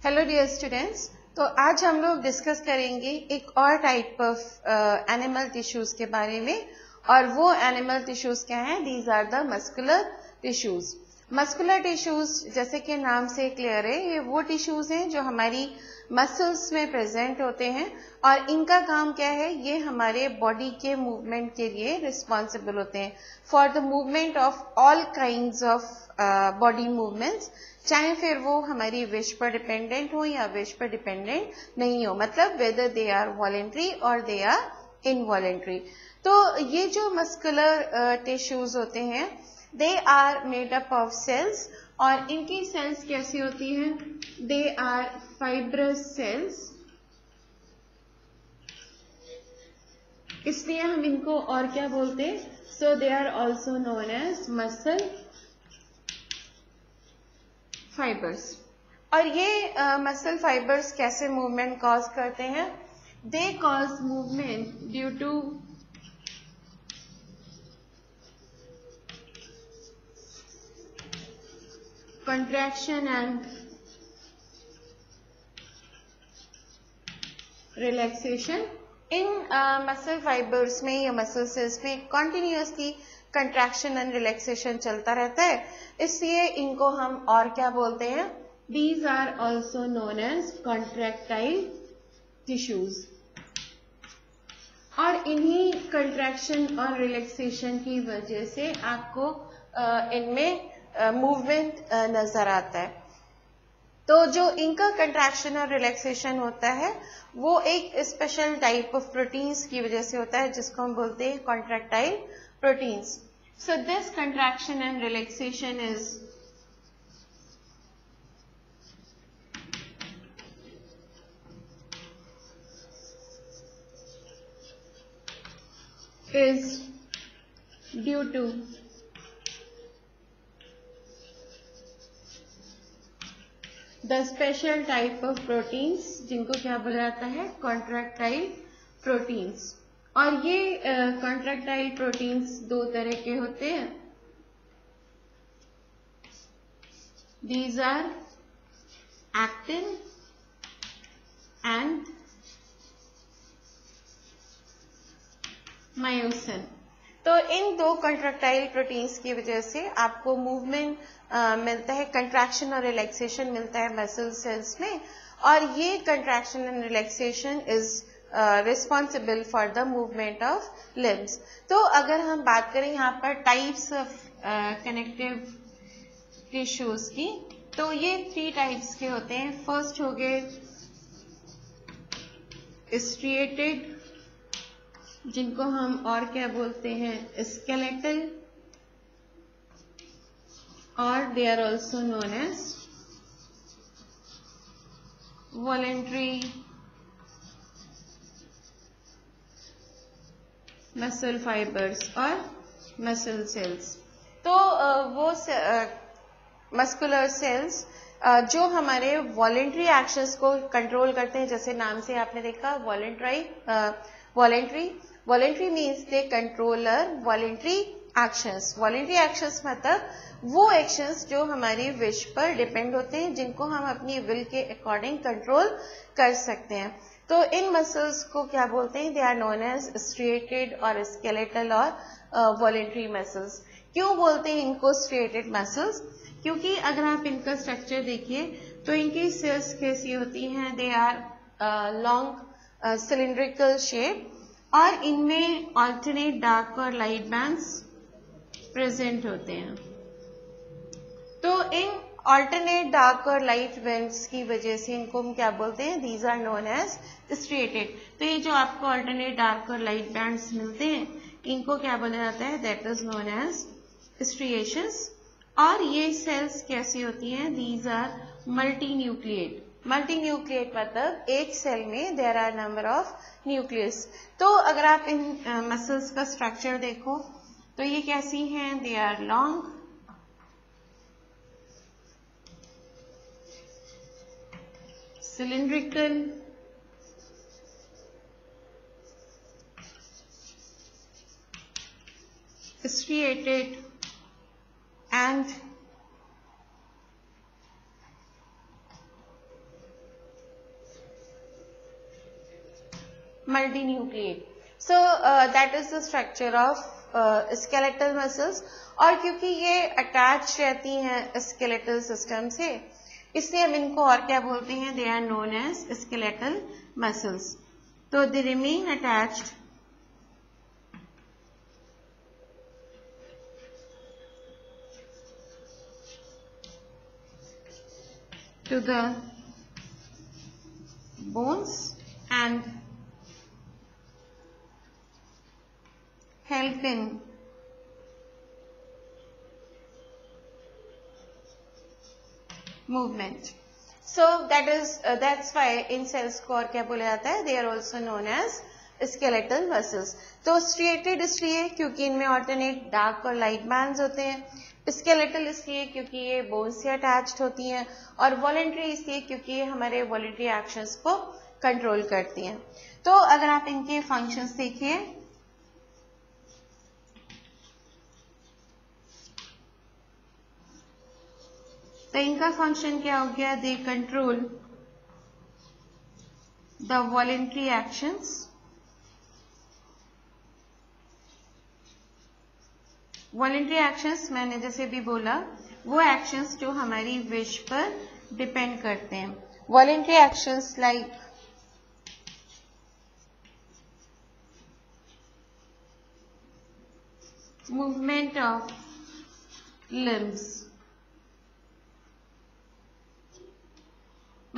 Hello dear students तो आज हम लोग डिस्कस करेंगे एक और टाइप ऑफ़ एनिमल टिश्यूज के बारे में और वो एनिमल टिश्यूज क्या हैं? These are the muscular tissues muscular tissues जैसे कि नाम से क्लियर है, ये वो टिश्यूज हैं जो हमारी मसल्स में प्रेजेंट होते हैं और इनका काम क्या है? ये हमारे बॉडी के मूवमेंट के लिए रिस्पॉन्सिबल होते हैं। For the movement of all kind of body movements चाहे फिर वो हमारी विश पर डिपेंडेंट हो या विश पर डिपेंडेंट नहीं हो मतलब वेदर दे आर वॉलेंट्री और दे आर इनवॉलेंट्री तो ये जो मस्कुलर टिश्यूज uh, होते हैं they are made up of cells और इनकी सेल्स कैसी होती हैं? दे आर फाइब्रस सेल्स इसलिए हम इनको और क्या बोलते हैं? So they are also known as muscle fibres और ये मसल uh, फाइबर्स कैसे मूवमेंट कॉज करते हैं? They cause movement due to contraction and relaxation. इन मसल फाइबर्स में या मसल सेल्स में कंटिन्यूसली कंट्रैक्शन एंड रिलैक्सेशन चलता रहता है। इसलिए इनको हम और क्या बोलते हैं? These are also known as contractile tissues और इन्हीं कंट्रैक्शन और रिलैक्सेशन की वजह से आपको इनमें मूवमेंट नज़र आता है। तो जो इनका कंट्रैक्शन और रिलैक्सेशन होता है, वो एक स्पेशल टाइप ऑफ़ प्रोटीन्स की वजह से होता है, जिसको हम बोलते हैं contractile proteins so this contraction and relaxation is is due to the special type of proteins जिनको क्या बोला जाता है? Contractile proteins. और ये कॉन्ट्रैक्टाइल uh, प्रोटीन्स दो तरह के होते हैं। These are actin and myosin तो इन दो कंट्रैक्टाइल प्रोटीन्स की वजह से आपको मूवमेंट मिलता है कंट्रैक्शन और रिलैक्सेशन मिलता है मसल सेल्स में। और ये contraction and relaxation is responsible for the movement of limbs तो अगर हम बात करें यहाँ पर टाइप्स ऑफ़ कनेक्टिव टिश्यूज की तो ये थ्री टाइप्स के होते हैं। फ़र्स्ट हो गए स्ट्रिएटेड जिनको हम और क्या बोलते हैं स्केलेटल और they are also known as voluntary muscle fibres और मसल सेल्स तो वो मस्कुलर सेल्स जो हमारे वॉलेंट्री एक्शंस को कंट्रोल करते हैं, जैसे नाम से आपने देखा voluntary voluntary voluntary means they controller voluntary actions voluntary actions मतलब वो एक्शंस जो हमारी विश पर डिपेंड होते हैं, जिनको हम अपनी विल के अकॉर्डिंग कंट्रोल कर सकते हैं। तो इन मसल्स को क्या बोलते हैं? They are known as striated और स्केलेटल और वॉलेंट्री मसल्स क्यों बोलते हैं इनको स्ट्रिएटेड मसल्स क्योंकि अगर आप इनका स्ट्रक्चर देखिए तो इनकी सेल्स कैसी होती हैं? They are long cylindrical shape और इनमें ऑल्टरनेट डार्क और लाइट बैंड्स प्रेजेंट होते हैं। तो इन ऑल्टरनेट डार्क और लाइट बैंड्स की वजह से इनको हम क्या बोलते हैं? These are known as striated तो ये जो आपको ऑल्टरनेट डार्क और लाइट बैंड्स मिलते हैं, इनको क्या बोला जाता है? That is known as striations और ये सेल्स कैसी होती हैं? These are multi nucleate multi nucleate मतलब एक सेल में there are number of nucleus तो अगर आप इन मसल्स का स्ट्रक्चर देखो तो ये कैसी हैं? They are long cylindrical. Striated. And multinucleate so that is the structure of skeletal muscles और क्योंकि ये अटैच रहती है स्केलेटल सिस्टम से, इसलिए हम इनको और क्या बोलते हैं? They are known as skeletal muscles तो they remain attach to the bones and help in movement. So that is uh, that's why in cells को और क्या बोला जाता है they are also known as skeletal muscles. तो striated इसलिए क्योंकि इनमें alternate dark और light bands होते हैं स्केलेटल इसलिए क्योंकि ये बोन से अटैच्ड होती हैं और वॉलेंट्री इसलिए क्योंकि ये हमारे वॉलेंट्री एक्शंस को कंट्रोल करती हैं तो अगर आप इनके फ़ंक्शंस देखिए तो इनका फ़ंक्शन क्या हो गया? They control the voluntary actions voluntary actions मैंने जैसे भी बोला, वो एक्शंस जो हमारी विश पर डिपेंड करते हैं। Voluntary actions like movement of limbs.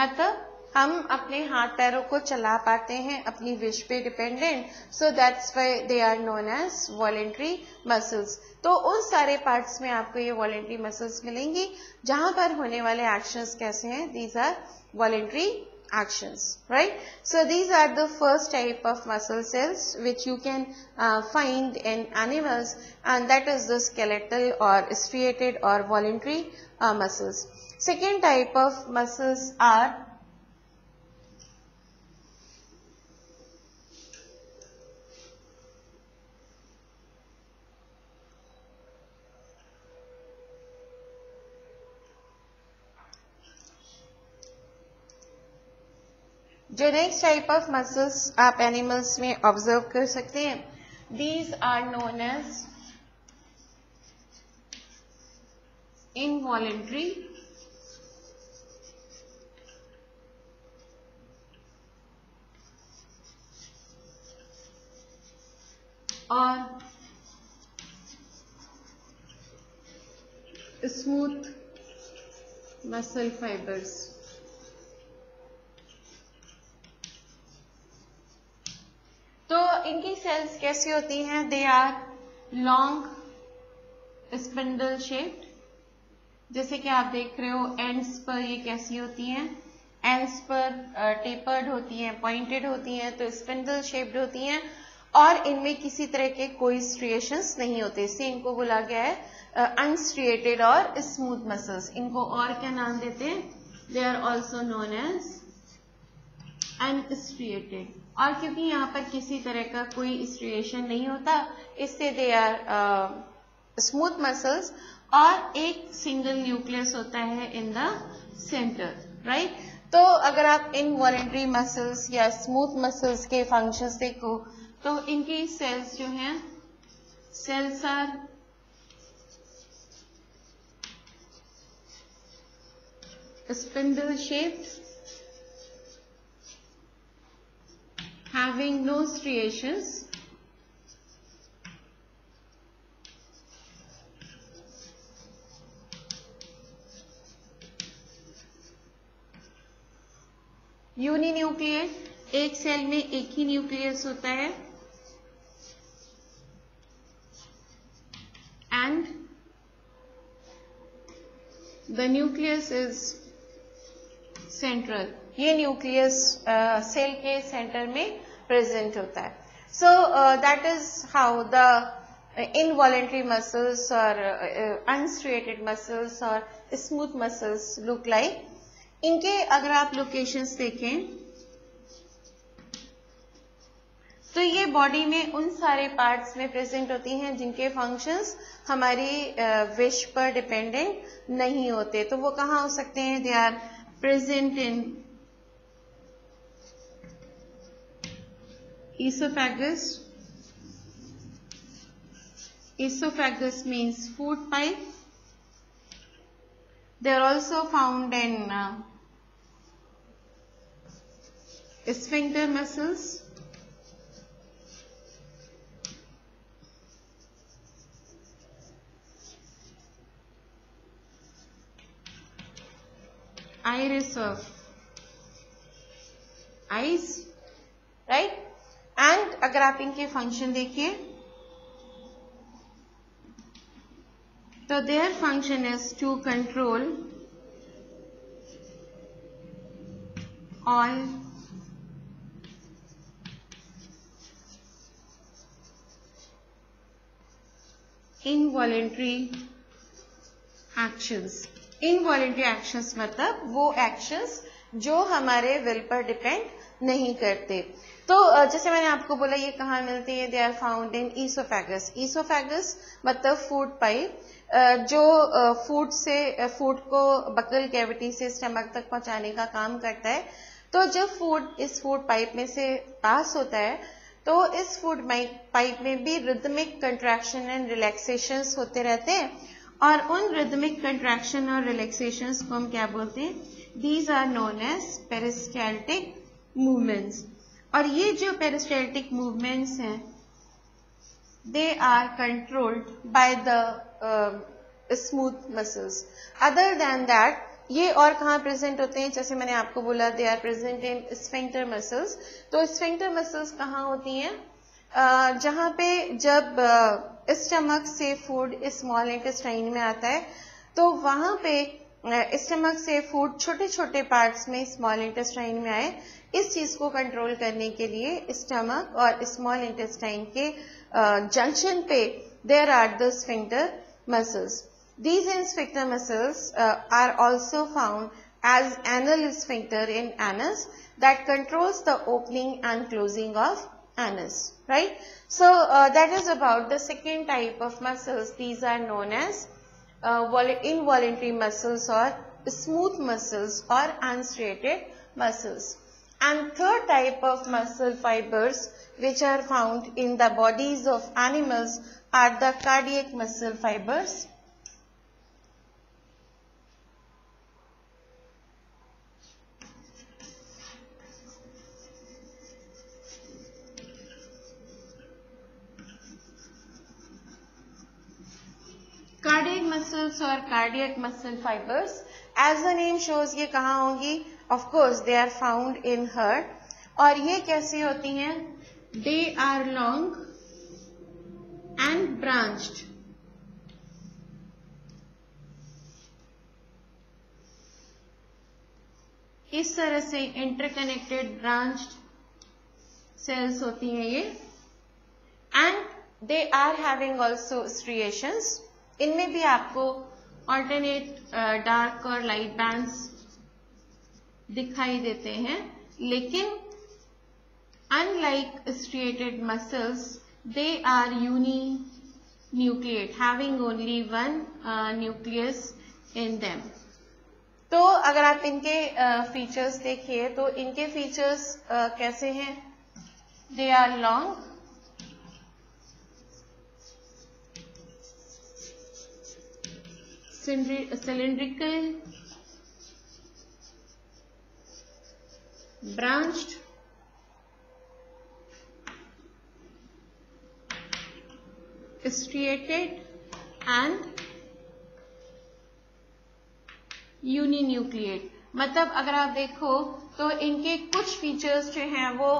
मतलब हम अपने हाथ पैरों को चला पाते हैं, अपनी विश पे dependent so that's why they are known as voluntary muscles तो उन सारे पार्ट्स में आपको ये वॉलेंट्री मसल्स मिलेंगी, जहाँ पर होने वाले एक्शन कैसे हैं these are voluntary action right so these are the first type of muscle cells which you can find in animals and that is the skeletal और स्ट्रिएटेड और voluntary muscles second type of muscles are जो next type of muscles आप animals में observe कर सकते हैं। These are known as involuntary और smooth muscle fibres तो इनकी सेल्स कैसी होती हैं? They are long spindle shaped जैसे कि आप देख रहे हो एंड्स पर ये कैसी होती हैं? एंड्स पर टेपर्ड होती हैं पॉइंटेड होती हैं तो स्पिंडल शेप्ड होती हैं। और इनमें किसी तरह के कोई स्ट्रिएशंस नहीं होते। इससे इनको बोला गया है अनस्ट्रिएटेड और स्मूथ मसल्स इनको और क्या नाम देते हैं? They are also known as unstriated और क्योंकि यहाँ पर किसी तरह का कोई स्ट्रिएशन नहीं होता, इससे दे आर स्मूथ मसल्स और एक सिंगल न्यूक्लियस होता है इन द सेंटर राइट तो अगर आप इन वॉलेंट्री मसल्स या स्मूथ मसल्स के फ़ंक्शंस देखो तो इनकी सेल्स जो हैं cells are spindle shaped having no striations. Uninucleus एक सेल में एक ही न्यूक्लियस होता है। And the nucleus is central ये न्यूक्लियस सेल uh, के सेंटर में प्रेजेंट होता है. So that is how the involuntary muscles और अनस्ट्रिएटेड मसल्स और स्मूथ मसल्स लुक लाइक इनके अगर आप लोकेशंस देखें सो ये बॉडी में उन सारे पार्ट्स में प्रेजेंट होती हैं जिनके फ़ंक्शंस हमारी विश पर डिपेंडेंट नहीं होते। तो वो कहाँ हो सकते हैं? They are present in oesophagus oesophagus means food pipe they are also found in sphincter muscles iris of eyes right and अगर आप इनके फ़ंक्शन देखिए तो their function is to control all involuntary actions involuntary actions मतलब वो actions जो हमारे will पर डिपेंड नहीं करते। तो जैसे मैंने आपको बोला, ये कहाँ मिलती है? They are found in oesophagus oesophagus मतलब फ़ूड पाइप जो फ़ूड से फ़ूड को बकल कैविटी से स्टमक तक पहुँचाने का काम करता है। तो जब फ़ूड इस फ़ूड पाइप में से पास होता है तो इस फ़ूड पाइप में भी रिदमिक कंट्रैक्शन एंड रिलैक्सेशन होते रहते हैं। और उन रिदमिक कंट्रैक्शन और रिलैक्सेशन को हम क्या बोलते हैं? These are known as peristaltic movements और ये जो पेरिस्टैल्टिक मूवमेंट्स हैं they are controlled by the smooth muscles other than that ये और कहाँ प्रेजेंट होते हैं? जैसे मैंने आपको बोला they are present in sphincter muscles तो स्फेंक्टर मसल्स कहाँ होती हैं? जहाँ पे जब स्टमक से फ़ूड स्मॉल इंटेस्टाइन में आता है। तो वहाँ पे स्टमक से फ़ूड छोटे छोटे पार्ट्स में स्मॉल इंटेस्टाइन में आए। इस चीज़ को कंट्रोल करने के लिए स्टमक और स्मॉल इंटेस्टाइन के जंक्शन पे there are the sphincter muscles these sphincter muscles are also found as anal sphincter in anus that controls the opening and closing of anus, right? So uh, that is about the second type of muscles. These are known as uh, involuntary muscles or smooth muscles or unstriated muscles. And third type of muscle fibers which are found in the bodies of animals are the cardiac muscle fibers. Muscles और cardiac muscle fibres as the name shows ये कहाँ होंगी of course they are found in heart और ये कैसी होती हैं? They are long and branched इस तरह से इंटरकनेक्टेड ब्रांच्ड सेल्स होती हैं ये. And they are having also striations इनमें भी आपको ऑल्टरनेट डार्क और लाइट बैंड्स दिखाई देते हैं लेकिन unlike striated muscles they are uninucleate having only one nucleus in them तो अगर आप इनके फीचर्स uh, देखिए तो इनके फीचर्स uh, कैसे हैं? They are long cylindrical branched striated and uninucleate मतलब अगर आप देखो तो इनके कुछ फीचर्स जो हैं, वो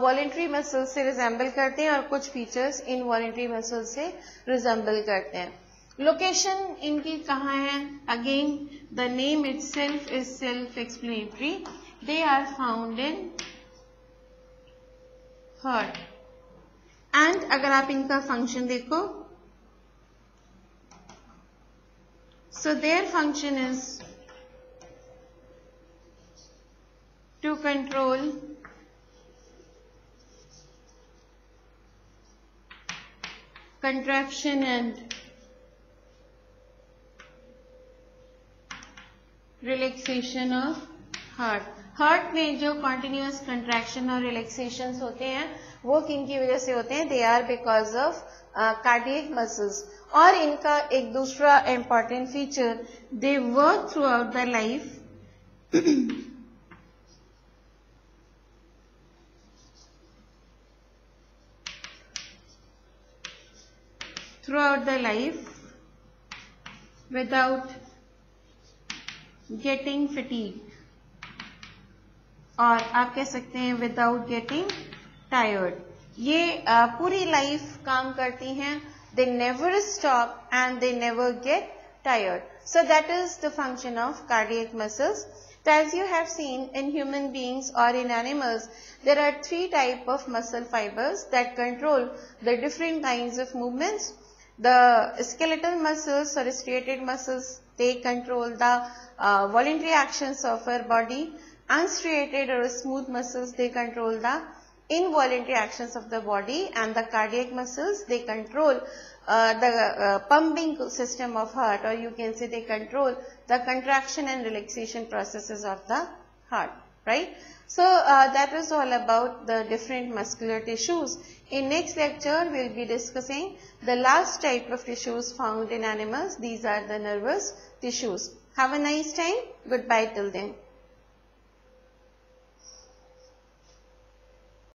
वॉलेंट्री मसल से रिजेंबल करते हैं और कुछ फीचर्स इन वॉलेंट्री मसल से रिजेंबल करते हैं। लोकेशन इनकी कहाँ है? Again the name itself is self explanatory they are found in heart and अगर आप इनका फ़ंक्शन देखो so their function is to control contraction and relaxation of heart heart में जो कॉन्टिन्यूस कंट्रैक्शन और रिलैक्सेशन होते हैं, वो किन की वजह से होते हैं? They are because of cardiac muscles और इनका एक दूसरा important feature they work throughout the life through throughout the life, without getting fatigued और आप कह सकते हैं विदाउट गेटिंग टायर्ड ये पूरी लाइफ काम करती हैं they never stop and they never get tired. So that is the function of cardiac muscles. As you have seen in human beings or in animals, there are three type of muscle fibers that control the different kinds of movements. The skeletal muscles or striated muscles, they control the uh, voluntary actions of our body unstriated or smooth muscles, they control the involuntary actions of the body and the cardiac muscles, they control uh, the uh, pumping system of heart or you can say they control the contraction and relaxation processes of the heart, right? So uh, that was all about the different muscular tissues. In next lecture, we will be discussing the last type of tissues found in animals. These are the nervous tissues. Have a nice time. Goodbye till then.